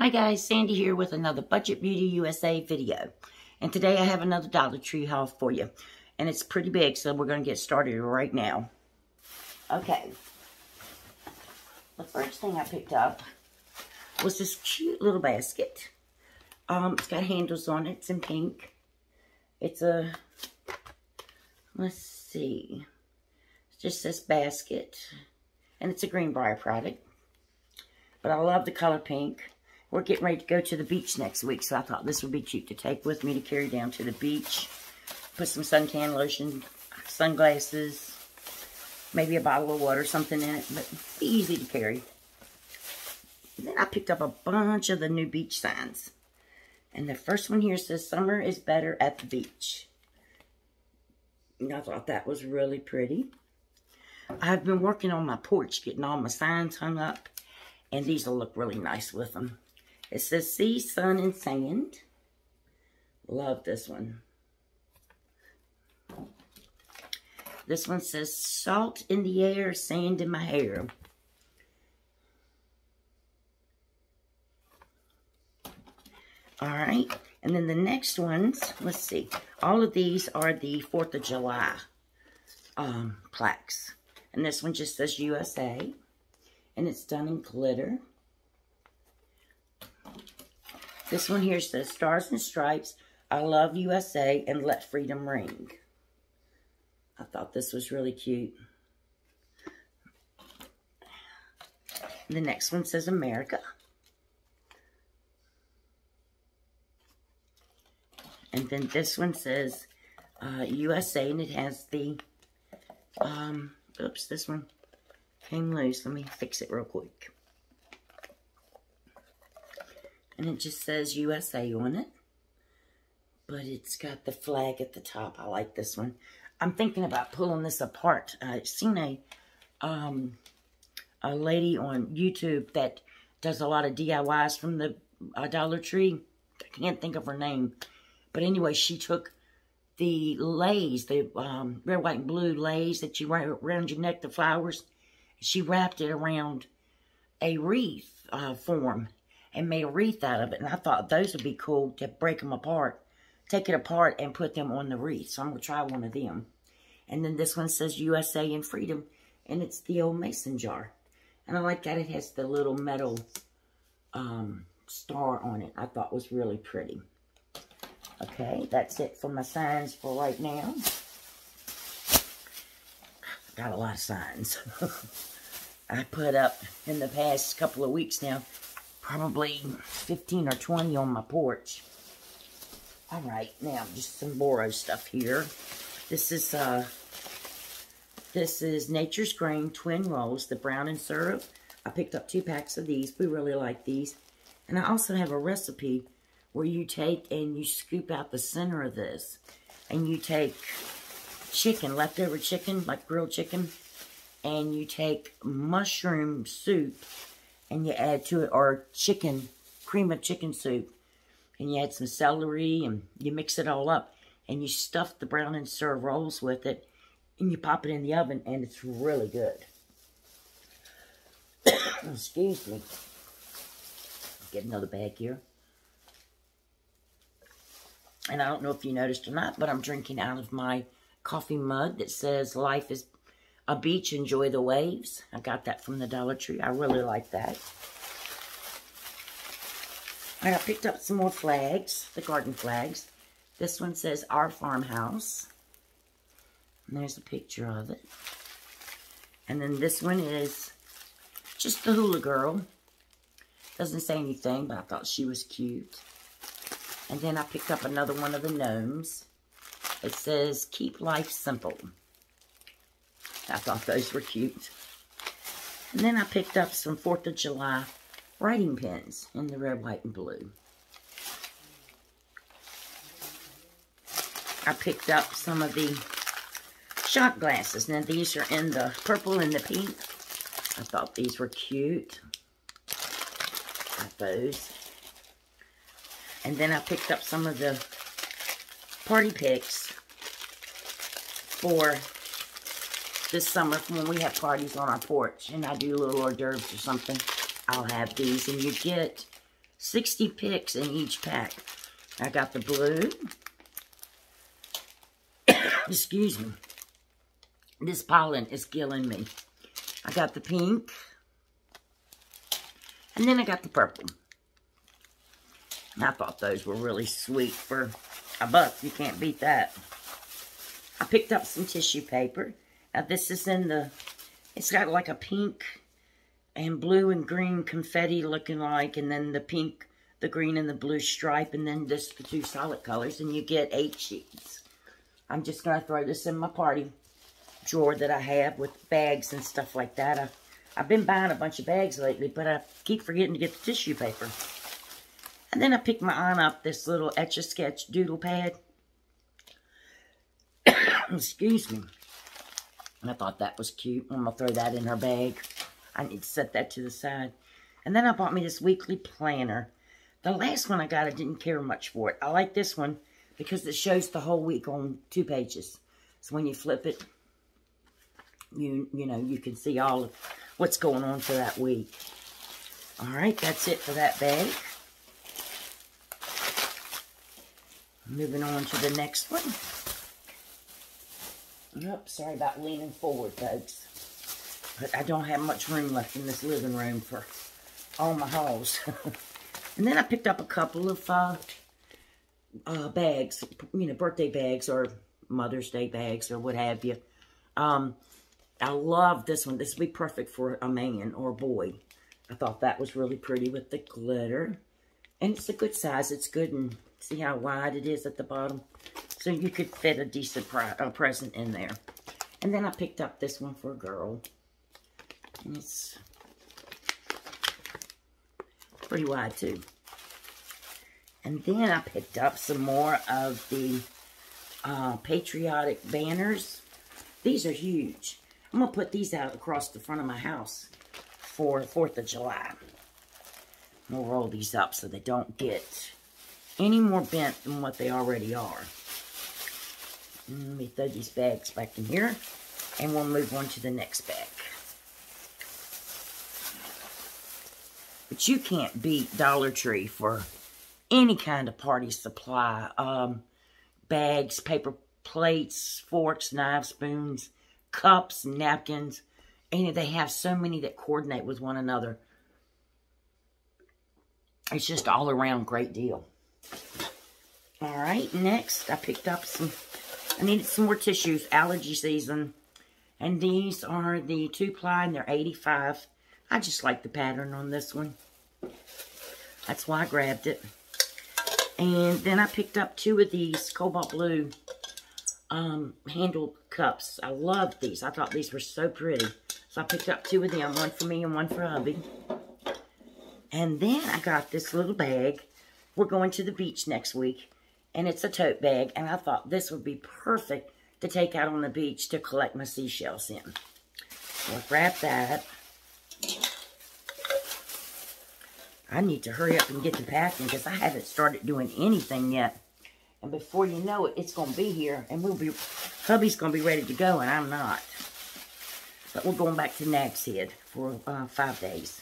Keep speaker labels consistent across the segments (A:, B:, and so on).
A: Hi guys, Sandy here with another Budget Beauty USA video. And today I have another Dollar Tree haul for you. And it's pretty big, so we're going to get started right now. Okay. The first thing I picked up was this cute little basket. Um, it's got handles on it. It's in pink. It's a, let's see. It's just this basket. And it's a Greenbrier product. But I love the color pink. We're getting ready to go to the beach next week, so I thought this would be cute to take with me to carry down to the beach. Put some suntan lotion, sunglasses, maybe a bottle of water, something in it, but easy to carry. Then I picked up a bunch of the new beach signs. And the first one here says, summer is better at the beach. And I thought that was really pretty. I've been working on my porch, getting all my signs hung up. And these will look really nice with them. It says sea, sun, and sand. Love this one. This one says salt in the air, sand in my hair. All right. And then the next ones, let's see. All of these are the 4th of July um, plaques. And this one just says USA. And it's done in glitter. This one here says Stars and Stripes, I love USA, and Let Freedom Ring. I thought this was really cute. The next one says America. And then this one says uh, USA, and it has the, um, oops, this one came loose. Let me fix it real quick. And it just says USA on it. But it's got the flag at the top. I like this one. I'm thinking about pulling this apart. I've seen a, um, a lady on YouTube that does a lot of DIYs from the uh, Dollar Tree. I can't think of her name. But anyway, she took the leis, the um, red, white, and blue leis that you wrap around your neck, the flowers. She wrapped it around a wreath uh, form and made a wreath out of it. And I thought those would be cool to break them apart, take it apart and put them on the wreath. So I'm going to try one of them. And then this one says USA and Freedom, and it's the old mason jar. And I like that it has the little metal um, star on it. I thought was really pretty. Okay, that's it for my signs for right now. Got a lot of signs. I put up in the past couple of weeks now probably 15 or 20 on my porch. All right, now just some Boro stuff here. This is uh, this is Nature's Grain Twin Rolls, the brown and syrup. I picked up two packs of these. We really like these. And I also have a recipe where you take and you scoop out the center of this. And you take chicken, leftover chicken, like grilled chicken, and you take mushroom soup and you add to it, or chicken, cream of chicken soup, and you add some celery, and you mix it all up, and you stuff the brown and serve rolls with it, and you pop it in the oven, and it's really good. Excuse me. Get another bag here. And I don't know if you noticed or not, but I'm drinking out of my coffee mug that says life is a beach, enjoy the waves. I got that from the Dollar Tree. I really like that. I picked up some more flags, the garden flags. This one says Our Farmhouse. And there's a picture of it. And then this one is just the Hula Girl. Doesn't say anything, but I thought she was cute. And then I picked up another one of the gnomes. It says, Keep Life Simple. I thought those were cute. And then I picked up some 4th of July writing pens in the red, white, and blue. I picked up some of the shot glasses. Now, these are in the purple and the pink. I thought these were cute. Got those. And then I picked up some of the party picks for this summer when we have parties on our porch and I do little hors d'oeuvres or something, I'll have these. And you get 60 picks in each pack. I got the blue. Excuse me. This pollen is killing me. I got the pink. And then I got the purple. And I thought those were really sweet for a buck. You can't beat that. I picked up some tissue paper. Now this is in the, it's got like a pink and blue and green confetti looking like, and then the pink, the green, and the blue stripe, and then just the two solid colors, and you get eight sheets. I'm just going to throw this in my party drawer that I have with bags and stuff like that. I, I've been buying a bunch of bags lately, but I keep forgetting to get the tissue paper. And then I picked my aunt up this little Etch-a-Sketch doodle pad. Excuse me. I thought that was cute. I'm going to throw that in her bag. I need to set that to the side. And then I bought me this weekly planner. The last one I got, I didn't care much for it. I like this one because it shows the whole week on two pages. So when you flip it, you you know, you can see all of what's going on for that week. All right, that's it for that bag. Moving on to the next one. Oops, sorry about leaning forward, folks. But I don't have much room left in this living room for all my hauls. and then I picked up a couple of uh, uh, bags, you know, birthday bags or Mother's Day bags or what have you. Um, I love this one. This would be perfect for a man or a boy. I thought that was really pretty with the glitter. And it's a good size. It's good and see how wide it is at the bottom. So you could fit a decent present in there. And then I picked up this one for a girl. And it's pretty wide too. And then I picked up some more of the uh, patriotic banners. These are huge. I'm going to put these out across the front of my house for 4th of July. We'll roll these up so they don't get any more bent than what they already are. Let me throw these bags back in here. And we'll move on to the next bag. But you can't beat Dollar Tree for any kind of party supply. Um, bags, paper plates, forks, knives, spoons, cups, napkins. And they have so many that coordinate with one another. It's just all around great deal. All right, next I picked up some, I needed some more tissues, allergy season. And these are the two-ply and they're 85 I just like the pattern on this one. That's why I grabbed it. And then I picked up two of these cobalt blue um, handled cups. I love these. I thought these were so pretty. So I picked up two of them, one for me and one for hubby. And then I got this little bag. We're going to the beach next week. And it's a tote bag. And I thought this would be perfect to take out on the beach to collect my seashells in. So I grabbed that. I need to hurry up and get to packing because I haven't started doing anything yet. And before you know it, it's going to be here. And we'll be, hubby's going to be ready to go and I'm not. But we're going back to Nag's Head for uh, five days.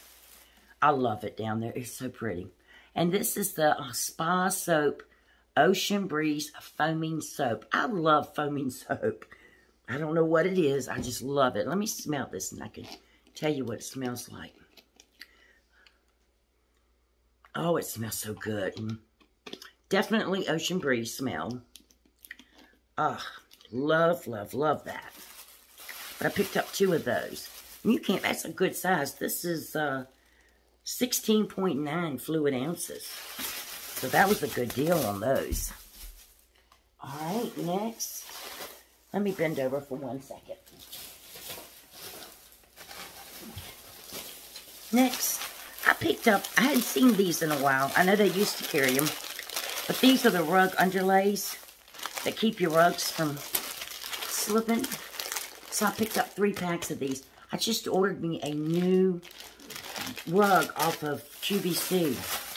A: I love it down there. It's so pretty. And this is the uh, Spa Soap Ocean Breeze Foaming Soap. I love foaming soap. I don't know what it is. I just love it. Let me smell this and I can tell you what it smells like. Oh, it smells so good. Mm. Definitely ocean breeze smell. Ah, love, love, love that. But I picked up two of those. You can't, that's a good size. This is uh, 16.9 fluid ounces. So that was a good deal on those. All right, next. Let me bend over for one second. Next, I picked up, I hadn't seen these in a while. I know they used to carry them. But these are the rug underlays that keep your rugs from slipping. So I picked up three packs of these. I just ordered me a new rug off of QVC.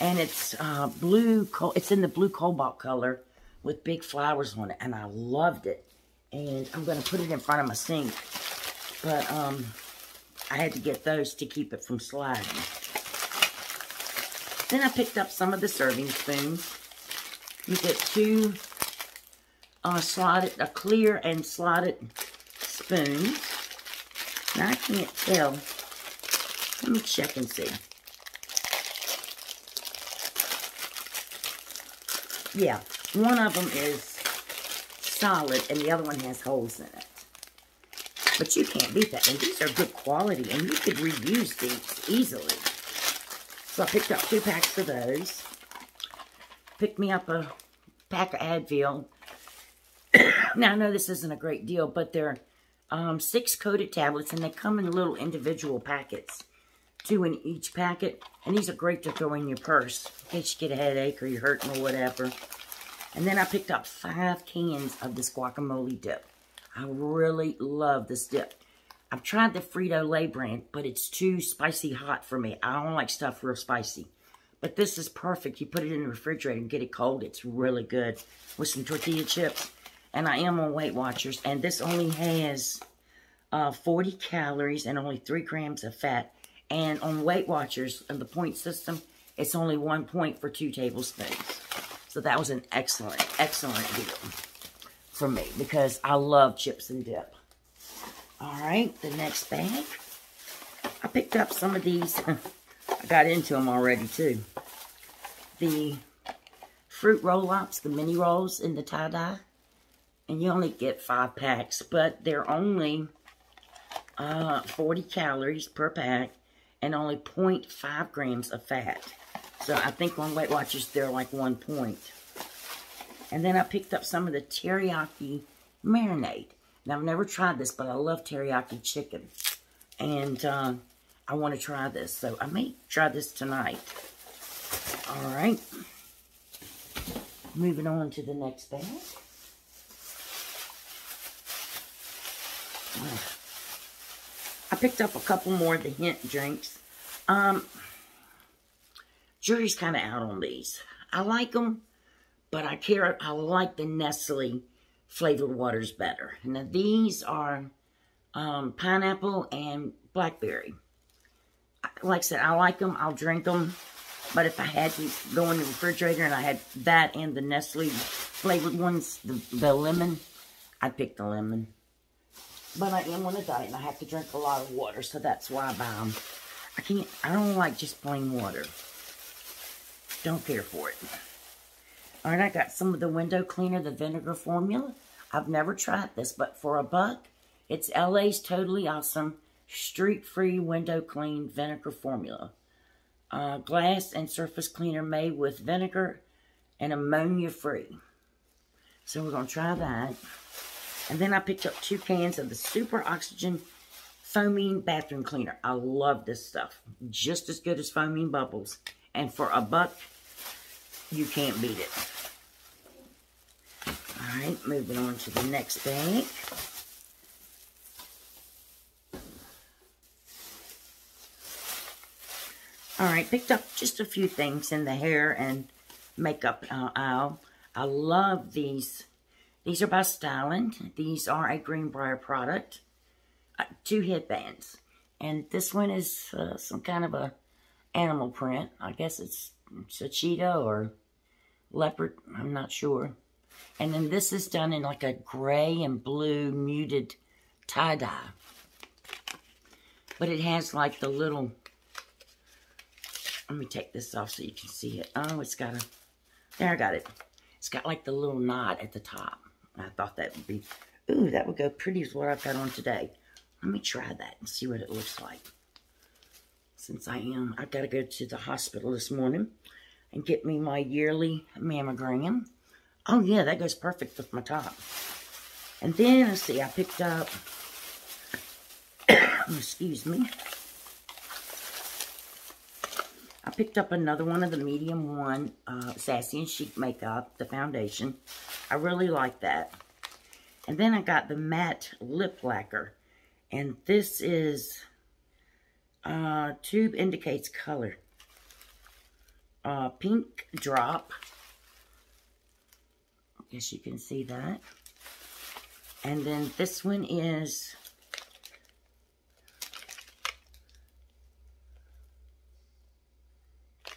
A: And it's uh, blue, it's in the blue cobalt color with big flowers on it. And I loved it. And I'm going to put it in front of my sink. But, um, I had to get those to keep it from sliding. Then I picked up some of the serving spoons. You get two uh, slotted, a clear and slotted spoons. Now I can't tell. Let me check and see. Yeah, one of them is solid and the other one has holes in it. But you can't beat that. And these are good quality and you could reuse these easily. So I picked up two packs of those. Picked me up a pack of Advil. now, I know this isn't a great deal, but they're um, six coated tablets, and they come in little individual packets. Two in each packet. And these are great to throw in your purse in case you get a headache or you're hurting or whatever. And then I picked up five cans of this guacamole dip. I really love this dip. I've tried the Frito-Lay brand, but it's too spicy hot for me. I don't like stuff real spicy. But this is perfect. You put it in the refrigerator and get it cold. It's really good with some tortilla chips. And I am on Weight Watchers. And this only has uh, 40 calories and only 3 grams of fat. And on Weight Watchers, and the point system, it's only one point for two tablespoons. So that was an excellent, excellent deal for me because I love chips and dip. All right, the next bag. I picked up some of these. I got into them already, too. The fruit roll-ups, the mini rolls in the tie-dye. And you only get five packs, but they're only uh, 40 calories per pack and only 0.5 grams of fat. So I think on Weight Watchers, they're like one point. And then I picked up some of the teriyaki marinade. Now, I've never tried this, but I love teriyaki chicken. And uh, I want to try this. So I may try this tonight. All right. Moving on to the next bag. I picked up a couple more of the hint drinks. Um, jury's kind of out on these. I like them, but I care. I like the Nestle flavored waters better. Now these are um, pineapple and blackberry. Like I said, I like them. I'll drink them. But if I had to go in the refrigerator and I had that and the Nestle flavored ones, the, the lemon, I'd pick the lemon. But I am on a diet and I have to drink a lot of water, so that's why I buy them. I can't, I don't like just plain water. Don't care for it. All right, I got some of the window cleaner, the vinegar formula. I've never tried this, but for a buck, it's LA's Totally Awesome Streak-Free Window Clean Vinegar Formula. Uh, glass and surface cleaner made with vinegar and ammonia-free. So we're going to try that. And then I picked up two cans of the Super Oxygen Foaming Bathroom Cleaner. I love this stuff. Just as good as Foaming Bubbles. And for a buck, you can't beat it. Alright, moving on to the next bag. Alright, picked up just a few things in the hair and makeup uh, aisle. I love these these are by Styland. These are a Greenbrier product. Uh, two headbands. And this one is uh, some kind of a animal print. I guess it's, it's a cheetah or leopard. I'm not sure. And then this is done in like a gray and blue muted tie-dye. But it has like the little... Let me take this off so you can see it. Oh, it's got a... There, I got it. It's got like the little knot at the top. I thought that would be, ooh, that would go pretty as what I've got on today. Let me try that and see what it looks like. Since I am, I've got to go to the hospital this morning and get me my yearly mammogram. Oh, yeah, that goes perfect with my top. And then, let's see, I picked up, excuse me, I picked up another one of the medium one, uh, Sassy and Chic Makeup, the foundation. I really like that. And then I got the matte lip lacquer. And this is, uh, tube indicates color. Uh, pink drop. I guess you can see that. And then this one is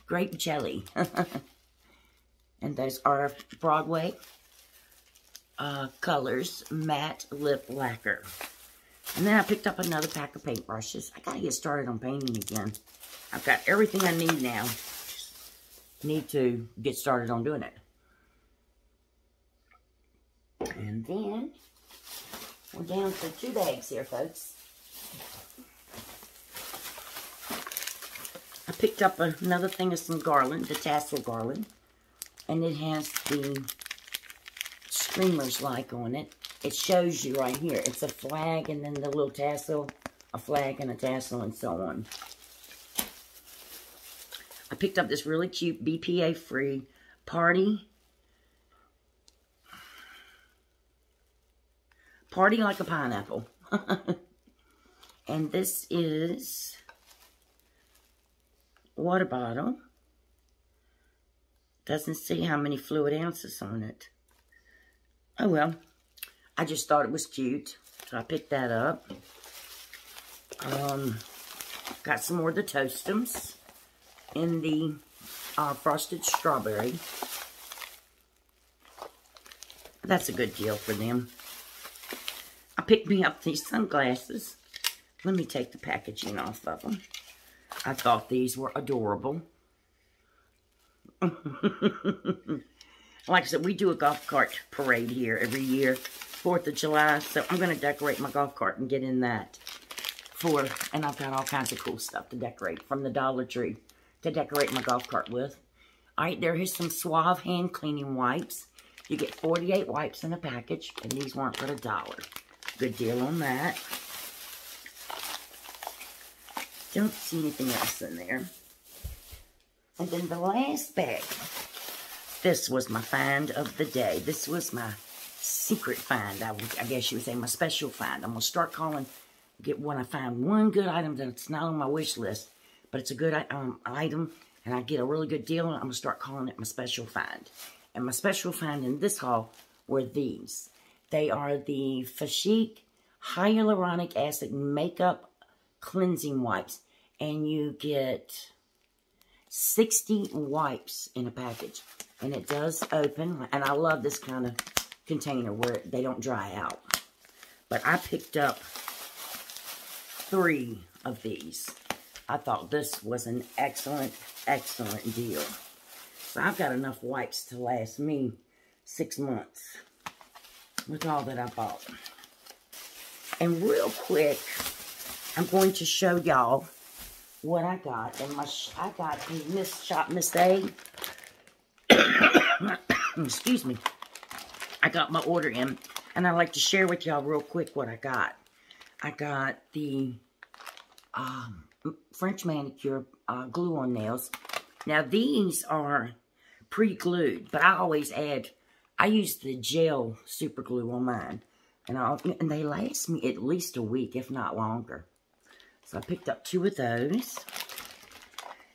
A: grape jelly. and those are Broadway uh, Colors Matte Lip Lacquer. And then I picked up another pack of paintbrushes. I gotta get started on painting again. I've got everything I need now. Just need to get started on doing it. And then we're down to two bags here, folks. I picked up another thing of some garland, the tassel garland. And it has the streamers like on it. It shows you right here. It's a flag and then the little tassel, a flag and a tassel and so on. I picked up this really cute BPA-free party. Party like a pineapple. and this is water bottle. Doesn't see how many fluid ounces on it. Oh well, I just thought it was cute, so I picked that up. Um, got some more of the Toastums in the uh, frosted strawberry. That's a good deal for them. I picked me up these sunglasses. Let me take the packaging off of them. I thought these were adorable. like I said, we do a golf cart parade here every year, 4th of July. So I'm going to decorate my golf cart and get in that for, and I've got all kinds of cool stuff to decorate from the Dollar Tree to decorate my golf cart with. All right, there is some Suave hand cleaning wipes. You get 48 wipes in a package, and these weren't but a dollar. Good deal on that. Don't see anything else in there. And then the last bag this was my find of the day. This was my secret find, I, I guess you would say, my special find. I'm going to start calling, get when I find one good item that's not on my wish list, but it's a good um, item, and I get a really good deal, I'm going to start calling it my special find. And my special find in this haul were these. They are the Fashique Hyaluronic Acid Makeup Cleansing Wipes. And you get 60 wipes in a package and it does open. And I love this kind of container where they don't dry out. But I picked up three of these. I thought this was an excellent, excellent deal. So I've got enough wipes to last me six months with all that I bought. And real quick, I'm going to show y'all what I got. And my I got Miss Shop Miss A excuse me, I got my order in, and I'd like to share with y'all real quick what I got. I got the um, French manicure uh, glue-on nails. Now, these are pre-glued, but I always add, I use the gel super glue on mine, and, I'll, and they last me at least a week, if not longer. So I picked up two of those.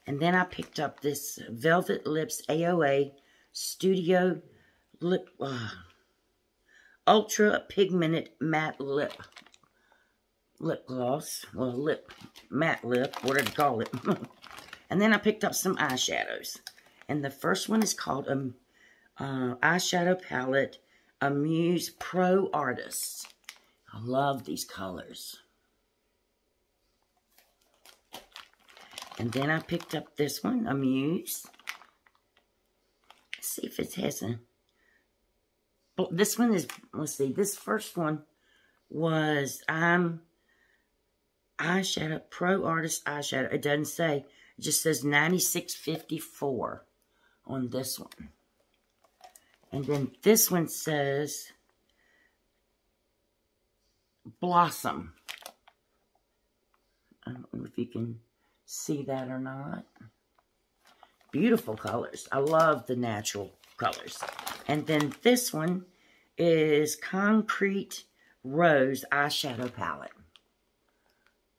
A: And then I picked up this Velvet Lips AOA Studio Lip, uh, Ultra Pigmented Matte Lip, lip gloss, well, lip, matte lip, whatever you call it. and then I picked up some eyeshadows. And the first one is called um, uh, Eyeshadow Palette Amuse Pro Artist. I love these colors. And then I picked up this one, Amuse see if it has a... This one is, let's see, this first one was I'm eyeshadow, Pro Artist Eyeshadow. It doesn't say, it just says 9654 on this one. And then this one says Blossom. I don't know if you can see that or not. Beautiful colors. I love the natural colors. And then this one is Concrete Rose Eyeshadow Palette.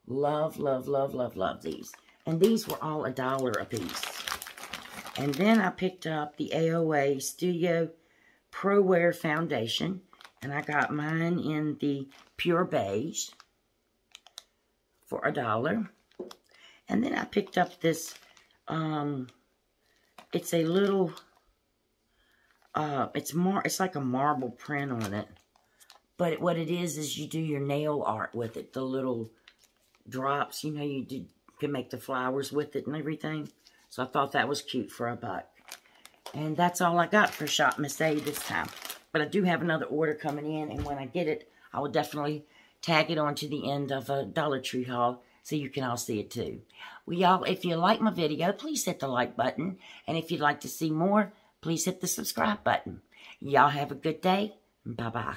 A: Love, love, love, love, love these. And these were all a dollar a piece. And then I picked up the AOA Studio Pro Wear Foundation. And I got mine in the Pure Beige for a dollar. And then I picked up this um, it's a little, uh, it's more, it's like a marble print on it. But what it is, is you do your nail art with it. The little drops, you know, you can make the flowers with it and everything. So I thought that was cute for a buck. And that's all I got for Shop Miss A this time. But I do have another order coming in, and when I get it, I will definitely tag it onto the end of a Dollar Tree haul so you can all see it too. Well, y'all, if you like my video, please hit the like button. And if you'd like to see more, please hit the subscribe button. Y'all have a good day. Bye-bye.